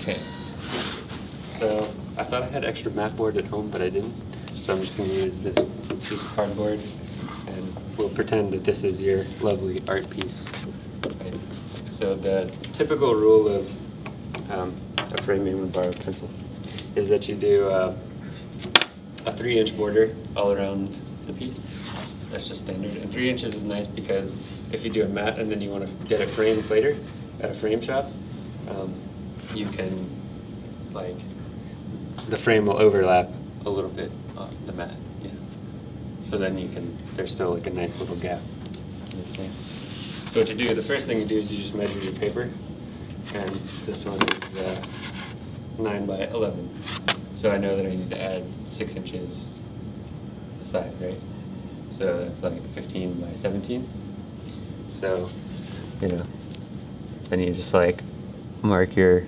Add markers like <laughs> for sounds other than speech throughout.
Okay. So I thought I had extra mat board at home, but I didn't. So I'm just going to use this piece of cardboard, and we'll pretend that this is your lovely art piece. So the typical rule of um, a framing with borrowed pencil is that you do uh, a three-inch border all around the piece. That's just standard. And three inches is nice because if you do a mat and then you want to get it framed later at a frame shop, um, you can like the frame will overlap a little bit on the mat. Yeah. So then you can there's still like a nice little gap. You know what I'm saying? So what you do, the first thing you do is you just measure your paper, and this one is uh, nine by eleven. So I know that I need to add six inches aside, right? So that's like 15 by 17. So, you know, then you just like mark your,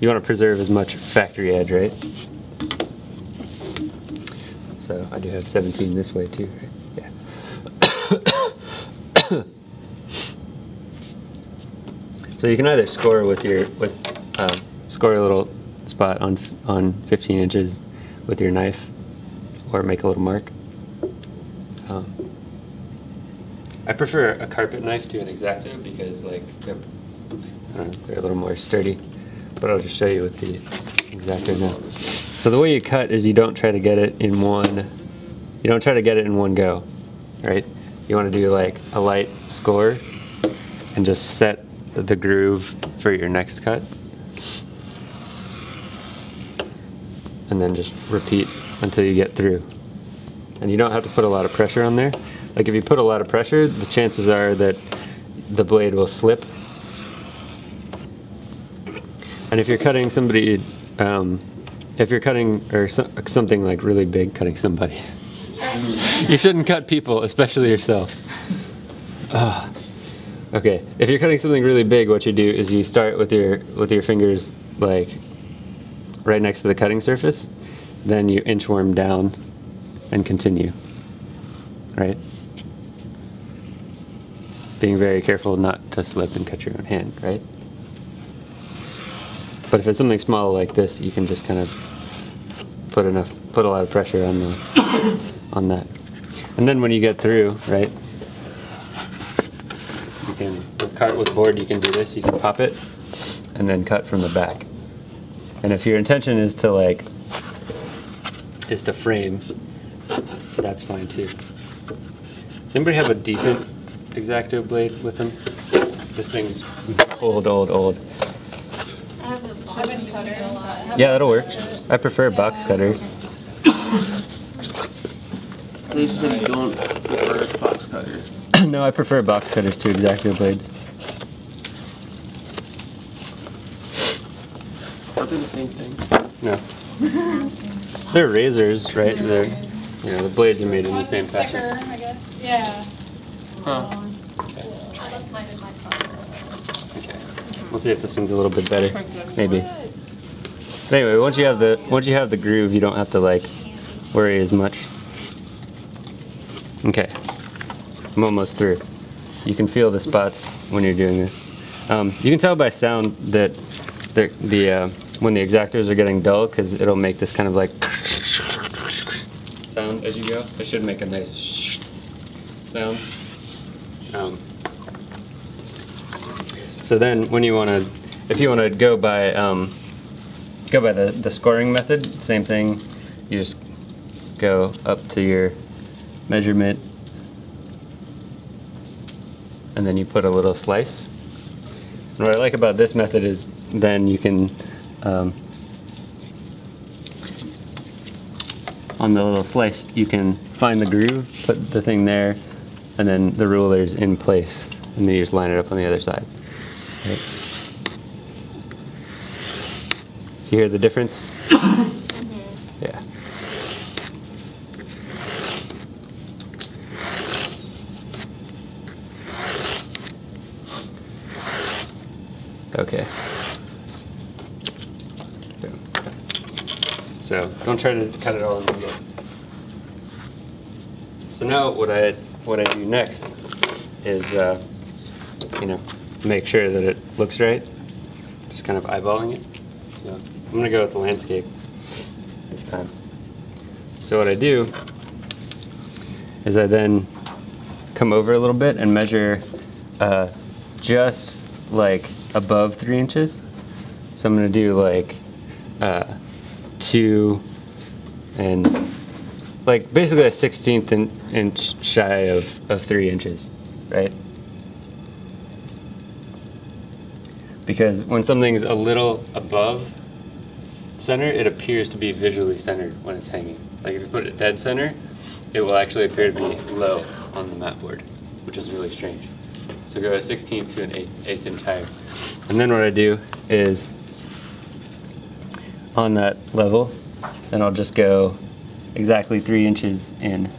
you want to preserve as much factory edge, right? So I do have 17 this way too, right? Yeah. <coughs> so you can either score with your, with, um, score a little spot on, on 15 inches with your knife or make a little mark. Um, I prefer a carpet knife to an X-Acto because like they're, know, they're a little more sturdy. But I'll just show you with the X-Acto now. So the way you cut is you don't try to get it in one, you don't try to get it in one go, right? You want to do like a light score and just set the groove for your next cut. And then just repeat until you get through. And you don't have to put a lot of pressure on there. Like if you put a lot of pressure, the chances are that the blade will slip. And if you're cutting somebody, um, if you're cutting or so, something like really big, cutting somebody, <laughs> you shouldn't cut people, especially yourself. Uh, okay, if you're cutting something really big, what you do is you start with your with your fingers like right next to the cutting surface, then you inchworm down and continue. Right? Being very careful not to slip and cut your own hand, right? But if it's something small like this, you can just kind of put enough, put a lot of pressure on the, on that. And then when you get through, right, you can, with cart with board, you can do this, you can pop it, and then cut from the back. And if your intention is to like, is to frame, that's fine too. Does anybody have a decent X-Acto blade with them? This thing's old, old, old. I have the box cutter. Yeah, that'll work. I prefer box cutters. They said you don't prefer box cutters. <coughs> no, I prefer box cutters to X-Acto blades. Aren't they the same thing? No. <laughs> They're razors, right? They're, you know, the blades are made in the same Thicker, fashion. I guess. Yeah. Huh. I left mine in my car. Okay. We'll see if this one's a little bit better. Maybe. So anyway, once you have the once you have the groove, you don't have to like worry as much. Okay. I'm almost through. You can feel the spots when you're doing this. Um, you can tell by sound that the, the uh, when the X-Actos are getting dull because it'll make this kind of like sound as you go. It should make a nice sound. Um, so then when you want to, if you want to go by, um, go by the, the scoring method, same thing. You just go up to your measurement and then you put a little slice. And what I like about this method is then you can, um, on the little slice, you can find the groove, put the thing there, and then the ruler's in place. And then you just line it up on the other side. Right. So you hear the difference? <coughs> Yeah. Okay. So don't try to cut it all in one go. So now what I what I do next is uh, you know make sure that it looks right. just kind of eyeballing it. So I'm gonna go with the landscape this time. So what I do is I then come over a little bit and measure uh, just like above three inches. So I'm gonna do like uh, two and like basically a sixteenth in, inch shy of, of three inches, right? Because when something's a little above center, it appears to be visually centered when it's hanging. Like if you put it dead center, it will actually appear to be low on the mat board, which is really strange. So go a sixteenth to an eighth, eighth inch higher. And then what I do is on that level, then I'll just go exactly three inches in.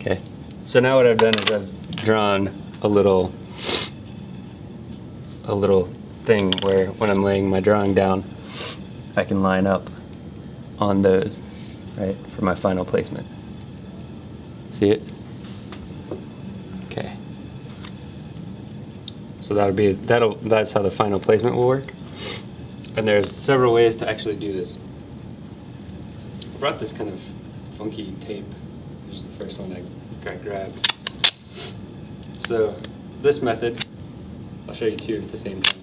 Okay, so now what I've done is I've drawn a little, a little thing where when I'm laying my drawing down, I can line up on those, right, for my final placement. See it? Okay. So that'll be, that'll, that's how the final placement will work. And there's several ways to actually do this. I brought this kind of funky tape. This is the first one I, grabbed. So this method, I'll show you two at the same time.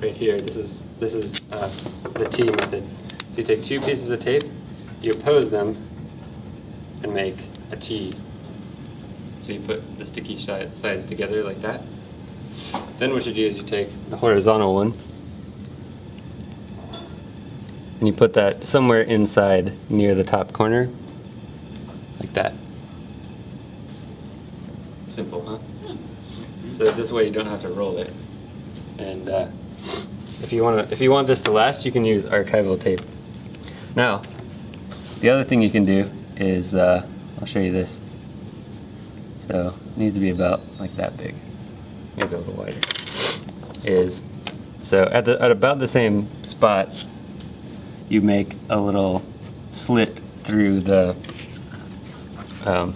Right here, this is this is uh, the T method. So you take two pieces of tape, you oppose them, and make a T. So you put the sticky sides together like that. Then what you do is you take the horizontal one, and you put that somewhere inside near the top corner, like that. Simple, huh? So this way you don't have to roll it. And uh, if you want to, if you want this to last, you can use archival tape. Now, the other thing you can do is, uh, I'll show you this. So it needs to be about like that big, maybe a little wider. Is so at the at about the same spot, you make a little slit through the um,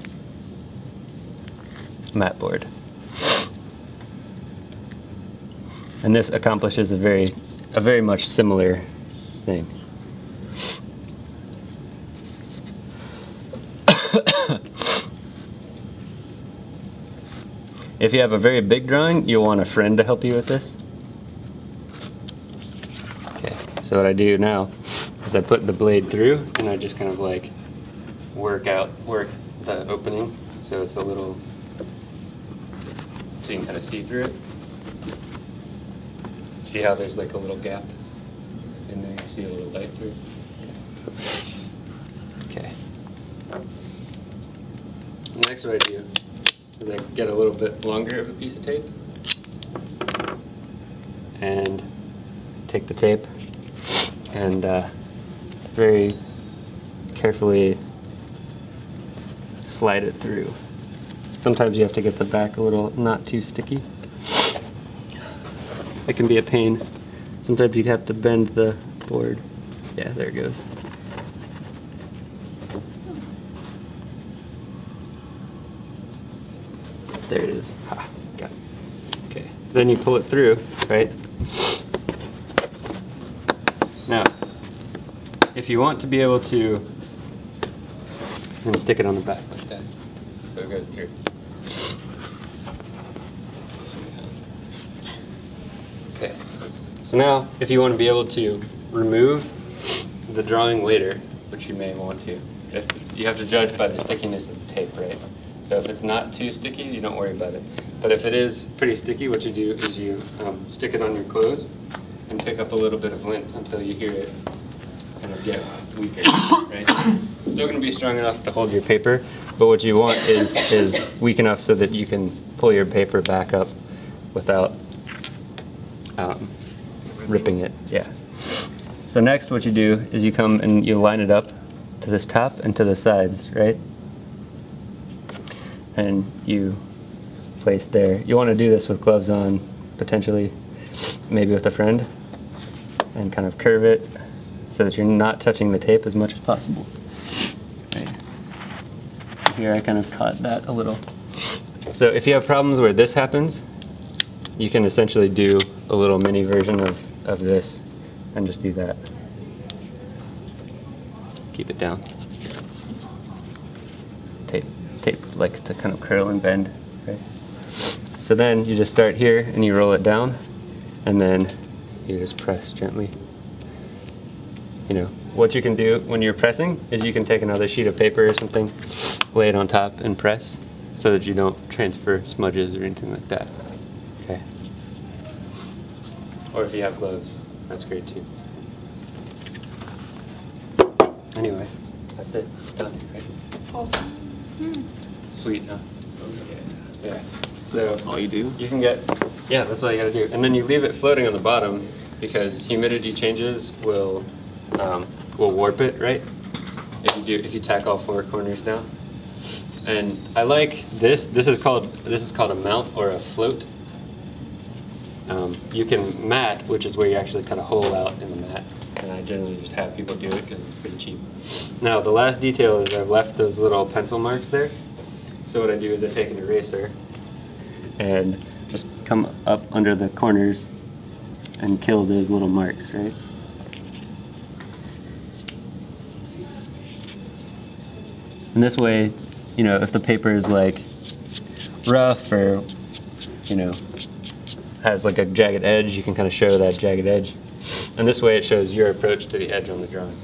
mat board. And this accomplishes a very, a very much similar thing. <coughs> if you have a very big drawing, you'll want a friend to help you with this. Okay, so what I do now is I put the blade through and I just kind of like work out, work the opening so it's a little, so you can kind of see through it. See how there's like a little gap in there? You see a little light through? Okay. Next what I do is I get a little bit longer of a piece of tape and take the tape and uh, very carefully slide it through. Sometimes you have to get the back a little not too sticky. It can be a pain. Sometimes you'd have to bend the board. Yeah, there it goes. There it is. Ha, got it. Okay. Then you pull it through, right? Now, if you want to be able to, and stick it on the back like that, so it goes through. Okay. So now, if you want to be able to remove the drawing later, which you may want to, if you have to judge by the stickiness of the tape, right? So if it's not too sticky, you don't worry about it. But if it is pretty sticky, what you do is you um, stick it on your clothes and pick up a little bit of lint until you hear it kind of get weaker, right? It's still going to be strong enough to hold your paper, but what you want is is weak enough so that you can pull your paper back up without um, ripping it. Yeah. So next, what you do is you come and you line it up to this top and to the sides, right? And you place there. You want to do this with gloves on, potentially, maybe with a friend, and kind of curve it so that you're not touching the tape as much as possible. Right. Here I kind of caught that a little. So if you have problems where this happens, you can essentially do a little mini version of, of this and just do that. Keep it down. Tape, tape likes to kind of curl and bend, right? So then you just start here and you roll it down and then you just press gently. You know, what you can do when you're pressing is you can take another sheet of paper or something, lay it on top and press so that you don't transfer smudges or anything like that. Okay. Or if you have gloves, that's great too. Anyway, that's it. It's done, right? Oh. Sweet, huh? Yeah. So So all you do? you can get, yeah, that's all you gotta do. And then you leave it floating on the bottom because humidity changes will, um, will warp it, right? If you do, if you tack all four corners down. And I like this, this is called, this is called a mount or a float. Um, you can mat, which is where you actually cut a hole out in the mat. And I generally just have people do it because it's pretty cheap. Now, the last detail is I've left those little pencil marks there. So what I do is I take an eraser and just come up under the corners and kill those little marks, right? And this way, you know, if the paper is like rough or, you know, has like a jagged edge, you can kind of show that jagged edge. And this way it shows your approach to the edge on the drawing.